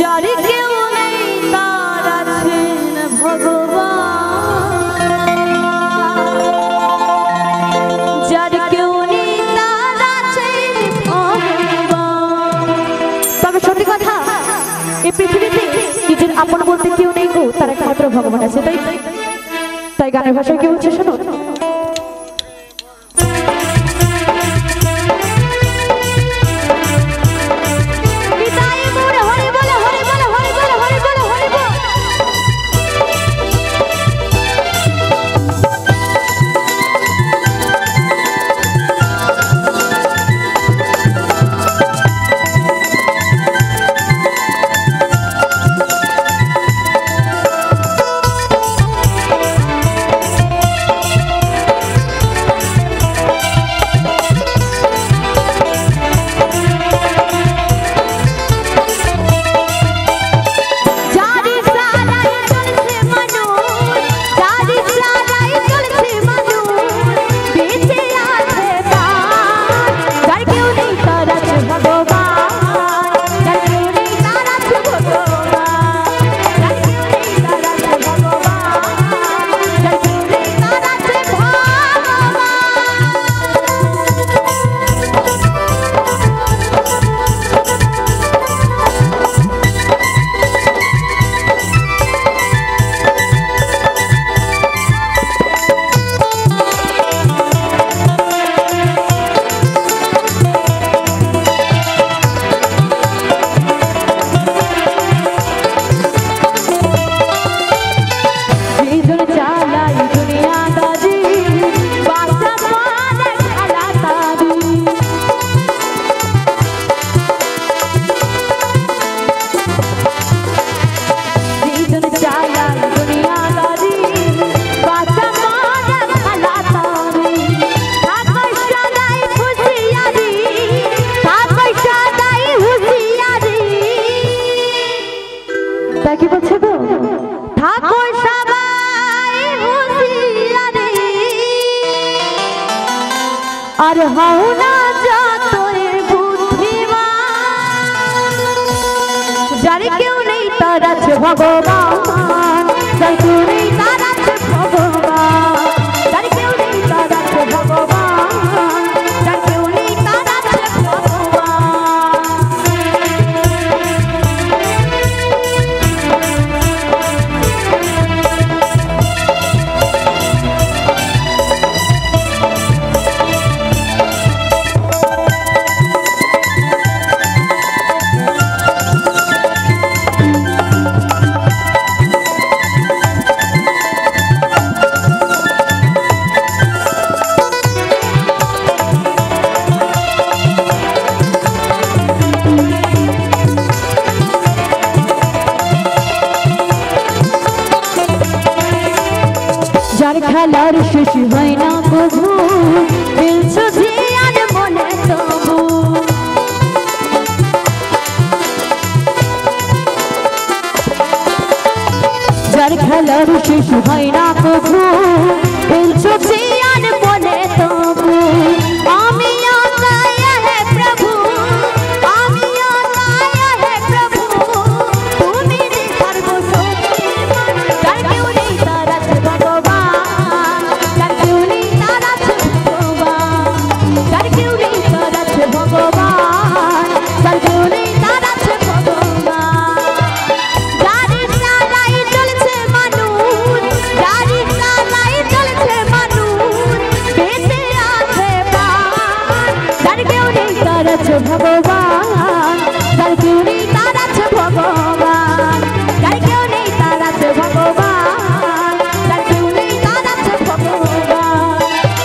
যার কেউ নেই, তার আছেন ভগবান। যার কেউ নেই, তার আছেন তবে সত্যি কথা, এই পৃথিবীতে নিজের আপন বলতে কেউ নেই গো, তার একমাত্র ভগবান আছে, তাই তাই গানের ভাষায় কি হচ্ছে শোনো? বলছে গো? ঠাকুর সবাই হুঁশিয়ারে আর হও না বুদ্ধিমান। কেউ নেই তার আছে ভগবান। খেলার শেষ হয় না কবু খেলছো আর মনে তবু। যার খেলার শেষ হয় না কবু আছে ভগবান? যার কেউ নেই, তার আছে ভগবান। যার কেউ নেই, তার আছে ভগবান। যার কেউ নেই, তার আছে ভগবান।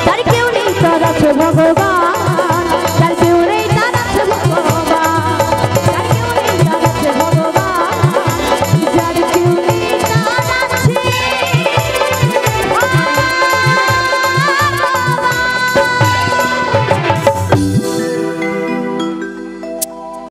যার কেউ নেই, তার আছে ভগবান।